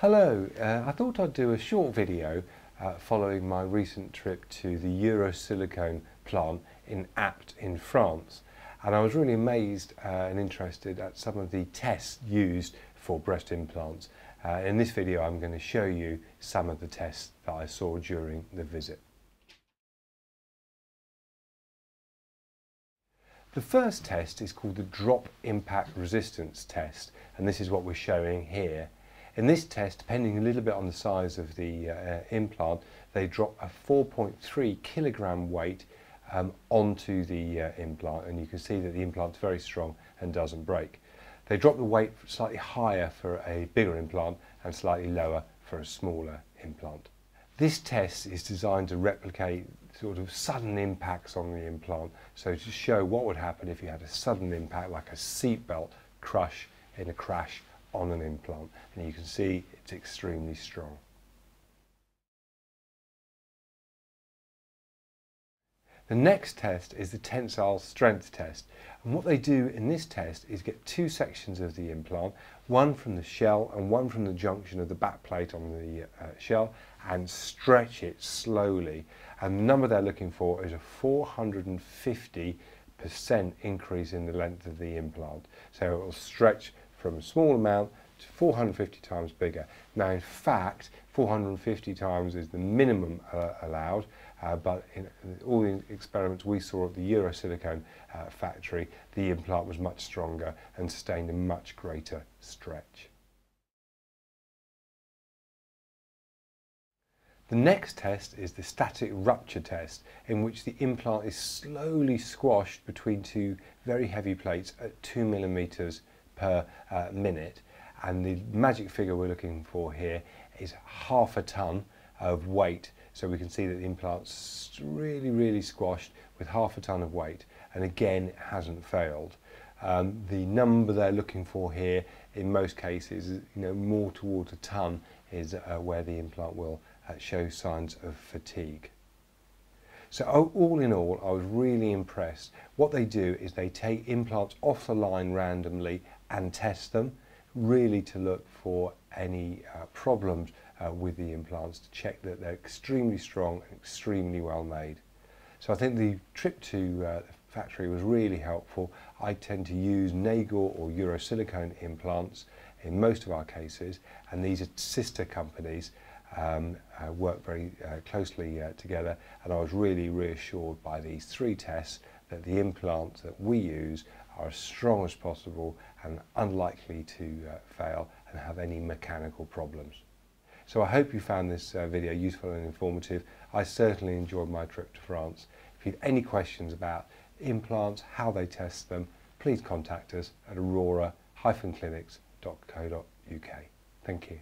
Hello, uh, I thought I'd do a short video uh, following my recent trip to the Eurosilicone plant in Apt in France and I was really amazed uh, and interested at some of the tests used for breast implants. Uh, in this video I'm going to show you some of the tests that I saw during the visit. The first test is called the drop impact resistance test and this is what we're showing here. In this test, depending a little bit on the size of the uh, implant, they drop a 4.3 kilogram weight um, onto the uh, implant and you can see that the implant's very strong and doesn't break. They drop the weight slightly higher for a bigger implant and slightly lower for a smaller implant. This test is designed to replicate sort of sudden impacts on the implant, so to show what would happen if you had a sudden impact like a seatbelt crush in a crash on an implant and you can see it's extremely strong. The next test is the tensile strength test and what they do in this test is get two sections of the implant, one from the shell and one from the junction of the back plate on the uh, shell and stretch it slowly and the number they're looking for is a 450 percent increase in the length of the implant. So it will stretch from a small amount to 450 times bigger. Now in fact 450 times is the minimum uh, allowed uh, but in all the experiments we saw at the Eurosilicone uh, factory the implant was much stronger and sustained a much greater stretch. The next test is the static rupture test in which the implant is slowly squashed between two very heavy plates at 2 millimeters per uh, minute. And the magic figure we're looking for here is half a ton of weight. So we can see that the implant's really really squashed with half a ton of weight and again it hasn't failed. Um, the number they're looking for here in most cases you know more towards a ton is uh, where the implant will uh, show signs of fatigue. So all in all, I was really impressed. What they do is they take implants off the line randomly and test them, really to look for any uh, problems uh, with the implants to check that they're extremely strong and extremely well made. So I think the trip to uh, the factory was really helpful. I tend to use Nagor or Eurosilicone implants in most of our cases and these are sister companies um, uh, work very uh, closely uh, together and I was really reassured by these three tests that the implants that we use are as strong as possible and unlikely to uh, fail and have any mechanical problems. So I hope you found this uh, video useful and informative. I certainly enjoyed my trip to France. If you have any questions about implants, how they test them, please contact us at aurora-clinics.co.uk. Thank you.